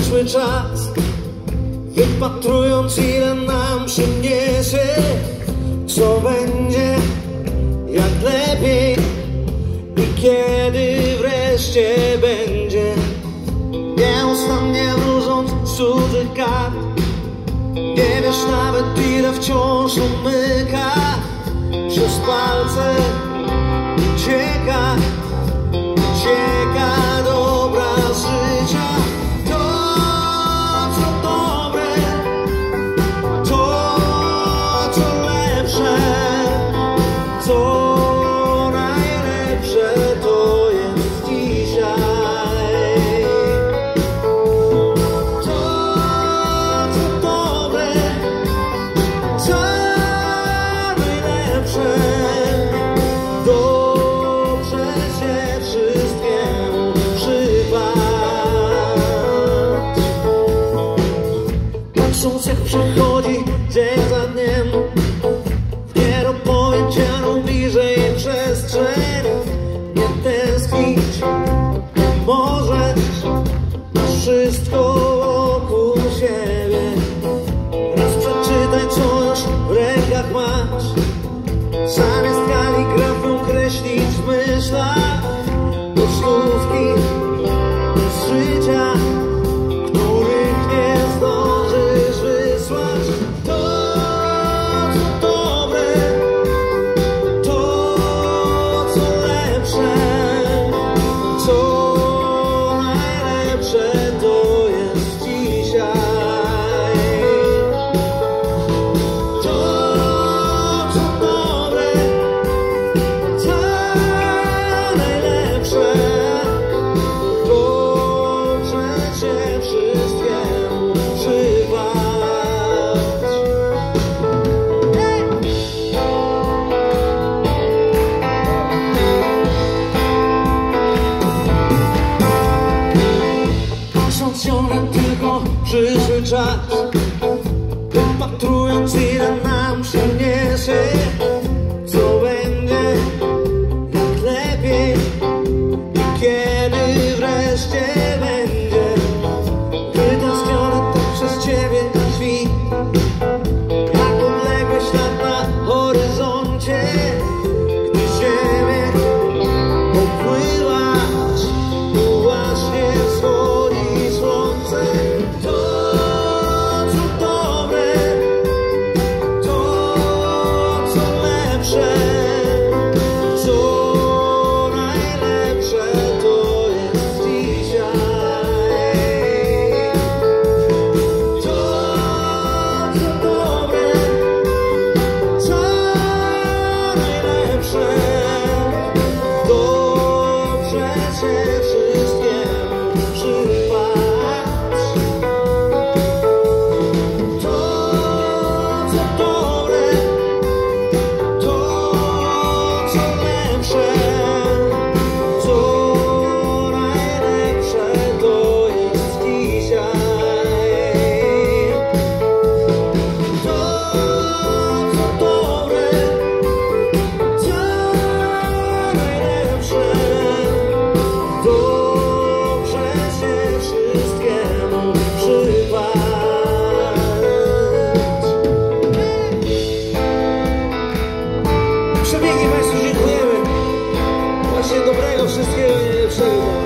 zły czas Wypatrując ile nam przyniesie Co będzie jak lepiej I kiedy wreszcie będzie. Nieustannie wróżąc cudzych kart Nie wiesz nawet ile wciąż umyka Przez palce Ucieka przychodzi dzień za dniem. W niedopowiedzianą bliżej przestrzeń Nie tęsknić możesz. Wszystko wokół siebie. Raz przeczytaj co już w rękach masz. Zamiast kaligrafą kreślić w myślach węża Patrując ile nam przyniesie Co będzie, jak lepiej I kiedy wreszcie. wszystkie przejdą.